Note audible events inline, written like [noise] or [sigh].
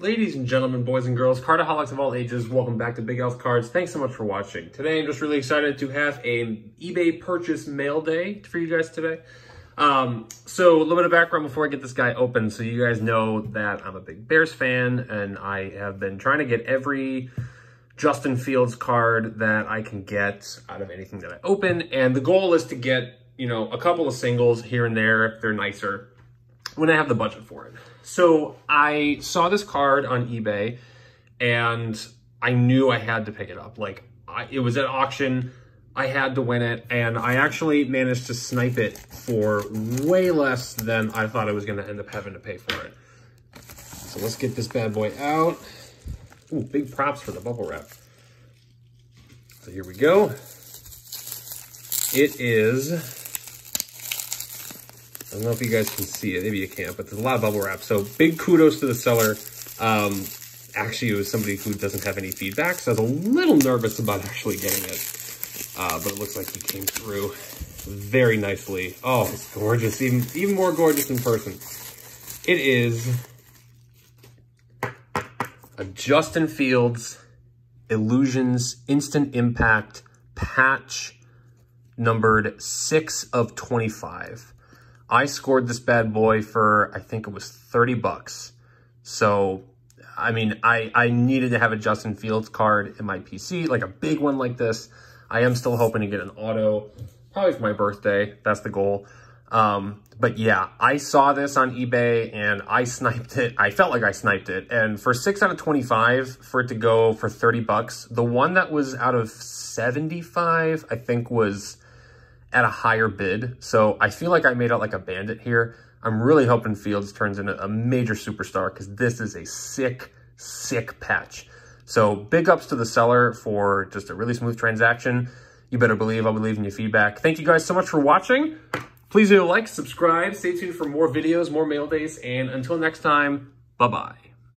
Ladies and gentlemen, boys and girls, cardaholics of all ages, welcome back to Big Al's Cards. Thanks so much for watching. Today, I'm just really excited to have an eBay purchase mail day for you guys today. Um, so a little bit of background before I get this guy open. So you guys know that I'm a big Bears fan and I have been trying to get every Justin Fields card that I can get out of anything that I open. And the goal is to get, you know, a couple of singles here and there if they're nicer when I have the budget for it. So I saw this card on eBay and I knew I had to pick it up. Like I, it was at auction. I had to win it and I actually managed to snipe it for way less than I thought I was going to end up having to pay for it. So let's get this bad boy out. Ooh, big props for the bubble wrap. So here we go. It is I don't know if you guys can see it. Maybe you can't, but there's a lot of bubble wrap. So big kudos to the seller. Um, actually, it was somebody who doesn't have any feedback, so I was a little nervous about [laughs] actually getting it. Uh, but it looks like he came through very nicely. Oh, it's gorgeous. Even, even more gorgeous in person. It is a Justin Fields Illusions Instant Impact patch numbered 6 of 25. I scored this bad boy for, I think it was 30 bucks. So, I mean, I, I needed to have a Justin Fields card in my PC, like a big one like this. I am still hoping to get an auto, probably for my birthday. That's the goal. Um, but yeah, I saw this on eBay and I sniped it. I felt like I sniped it. And for 6 out of 25, for it to go for 30 bucks, the one that was out of 75, I think was at a higher bid. So I feel like I made out like a bandit here. I'm really hoping Fields turns into a major superstar because this is a sick, sick patch. So big ups to the seller for just a really smooth transaction. You better believe I'll be leaving you feedback. Thank you guys so much for watching. Please do like, subscribe, stay tuned for more videos, more mail days, and until next time, bye-bye.